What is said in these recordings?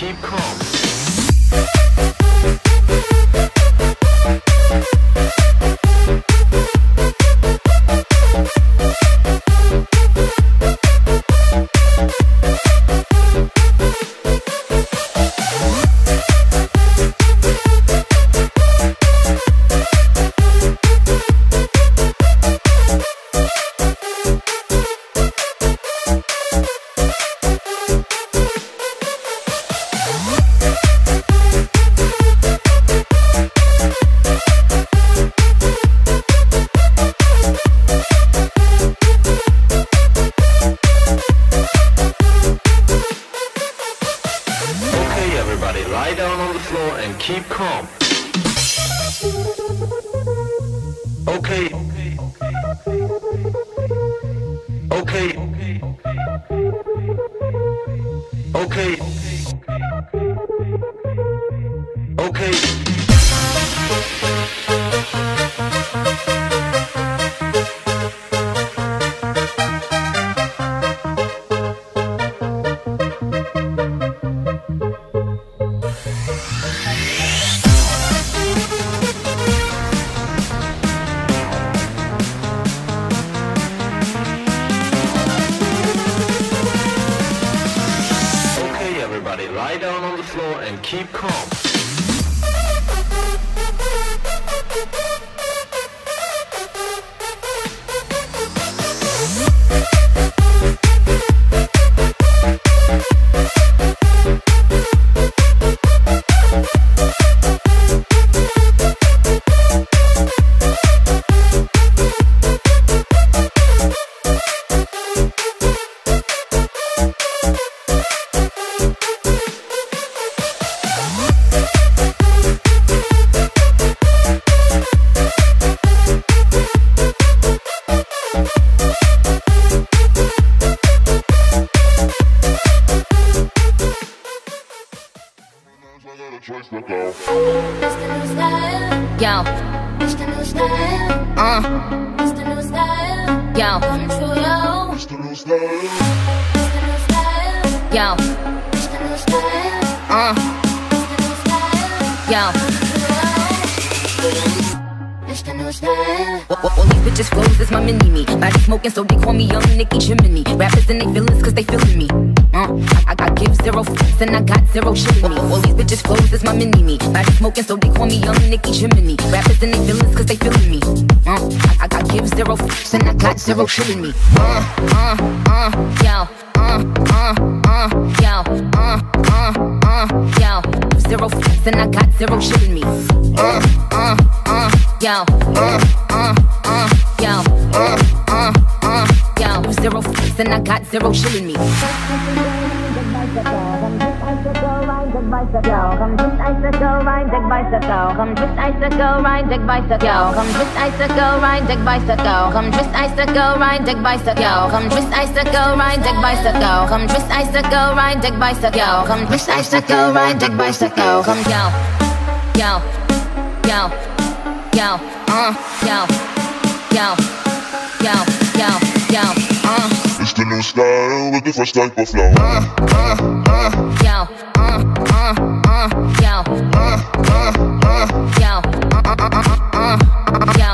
keep calm. Yo. Uh. Yo. All these bitches flows is my mini me. Body smoking, so they call me Young Nicky Jiminy. Rappers and they feelings, cause they feeling me. Uh, I, got give zero fucks and I got zero shit me. All these bitches flows is my mini me. Body smoking, so they call me Young Nicky Jiminy. Rappers and they feelings, cause they feeling me. Uh, I, got give zero fucks and I got zero shit me. Uh, uh, uh, yo. Uh, uh, uh, yo, uh, uh, uh, yo. Zero fucks and I got zero shit in me. Uh, uh, uh yo, yo, yo. Zero fucks and I got zero shit in me. Bicycle, come just go, ride deck bicycle. Come just go, ride deck bicycle. Come just go, ride deck bicycle. Come just go, ride deck bicycle. Come just go, ride deck bicycle. Come just go, ride deck bicycle. Come just go, ride deck bicycle. Come yo, yo, yo yo, uh, yo, yo, yo, yo, yo, uh. It's the new style with the fresh type of flow. uh, uh, uh, yo, uh, uh, uh, yo, uh, uh, uh, yo, uh, uh, uh, yo,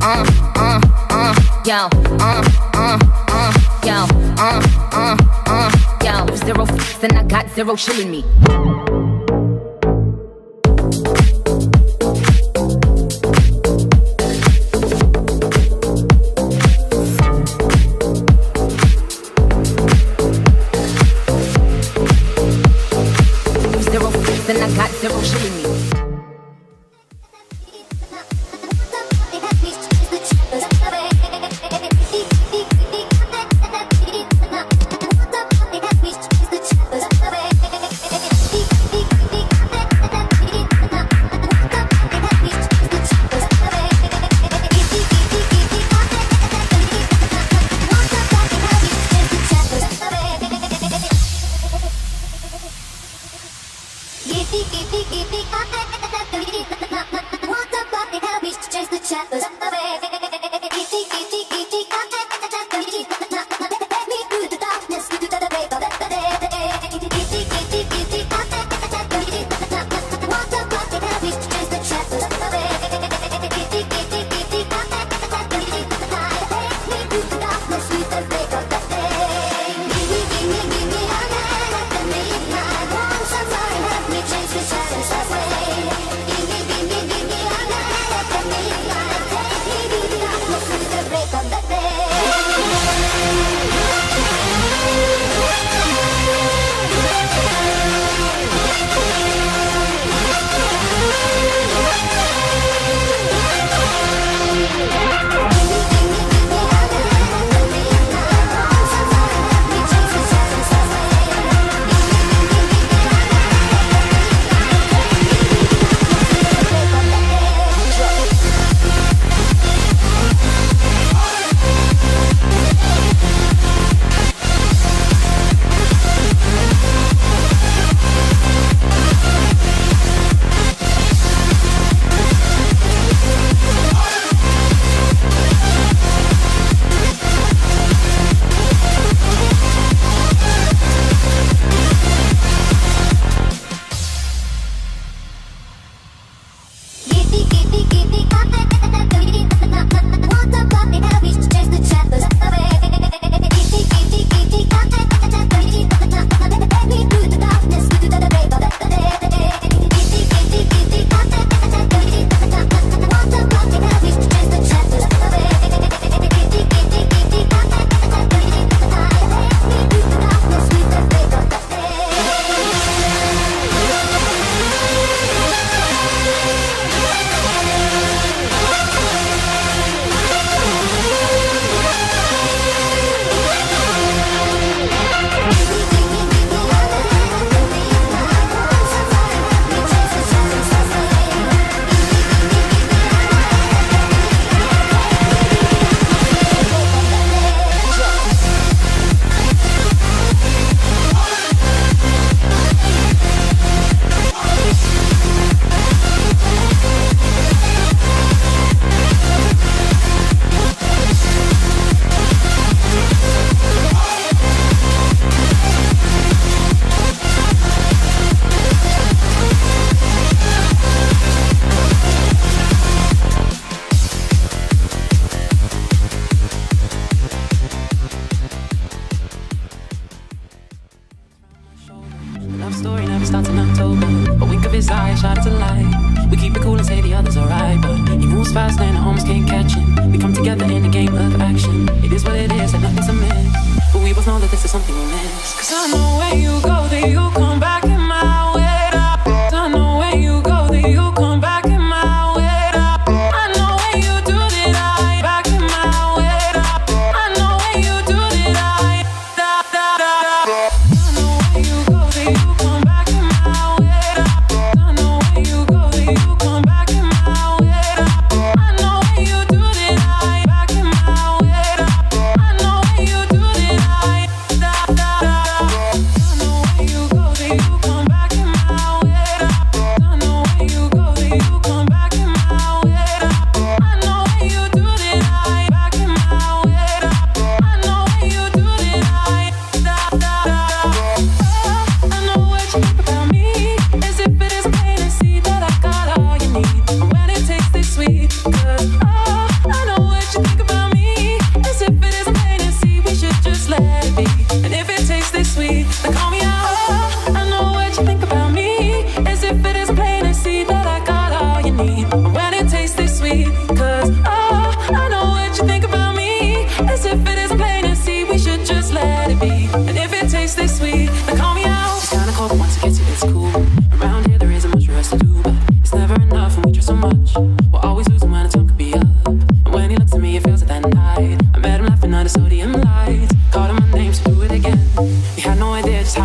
uh, uh, uh, yo, uh, uh, uh, yo, uh, uh, uh, yo. Zero and I got zero shilling me.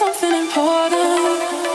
something important.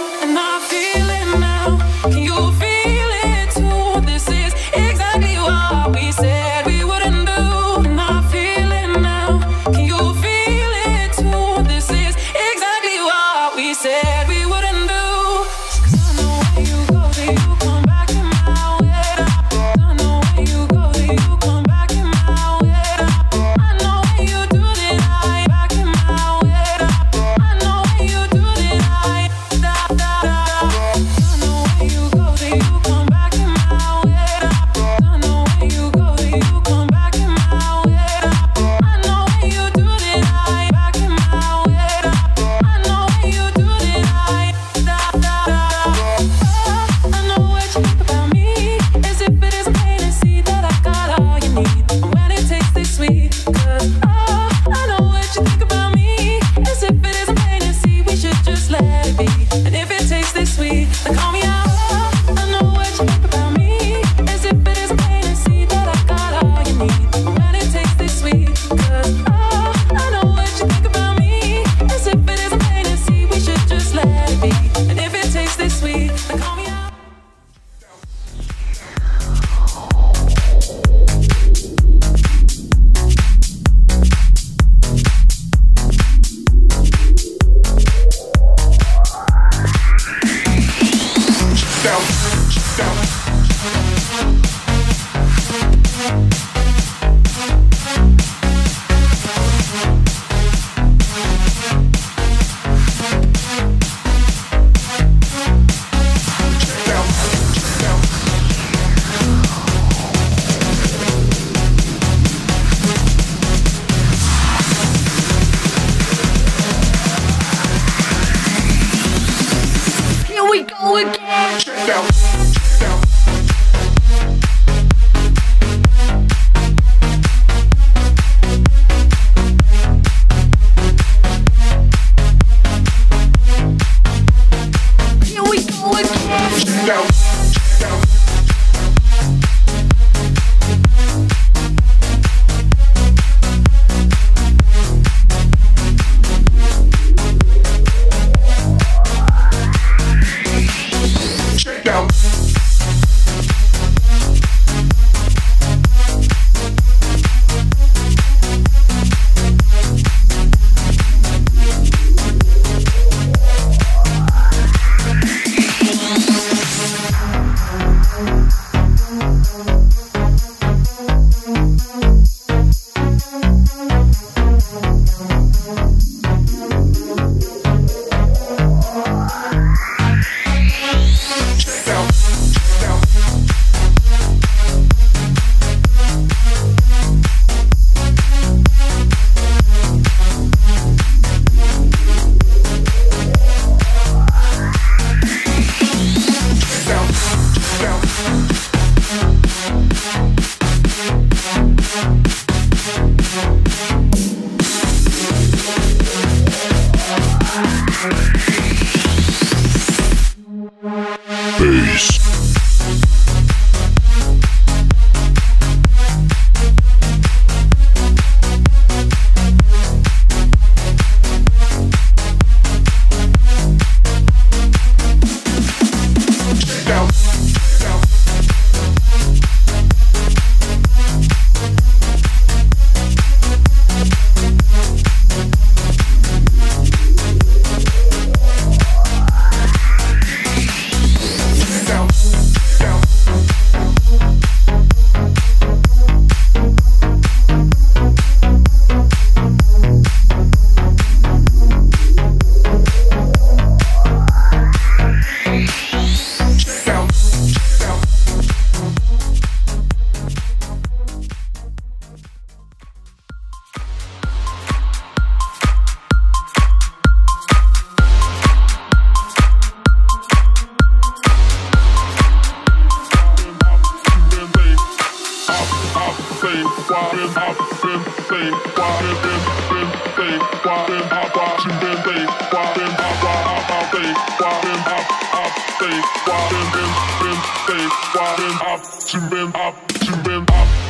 up, zoom up, zoom up.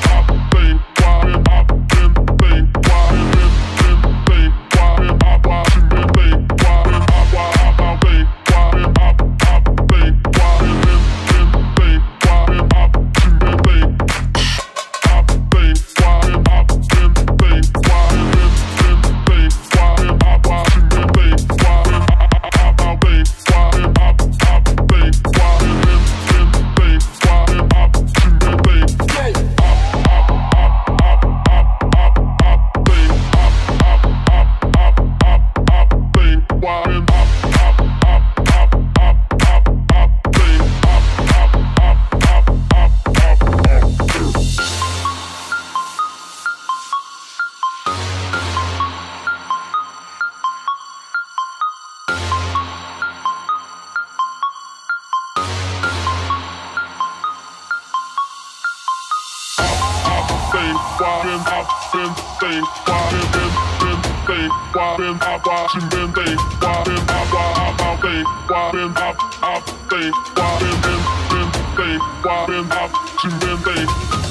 Bye.